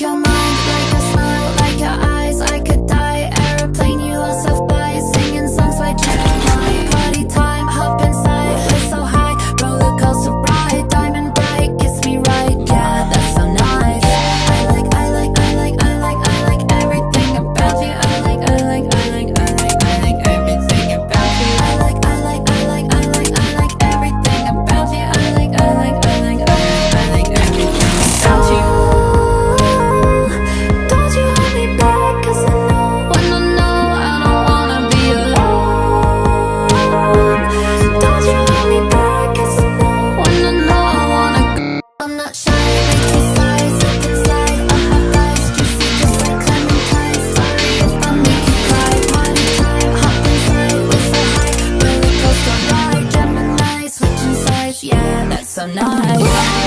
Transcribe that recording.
your mind so nice.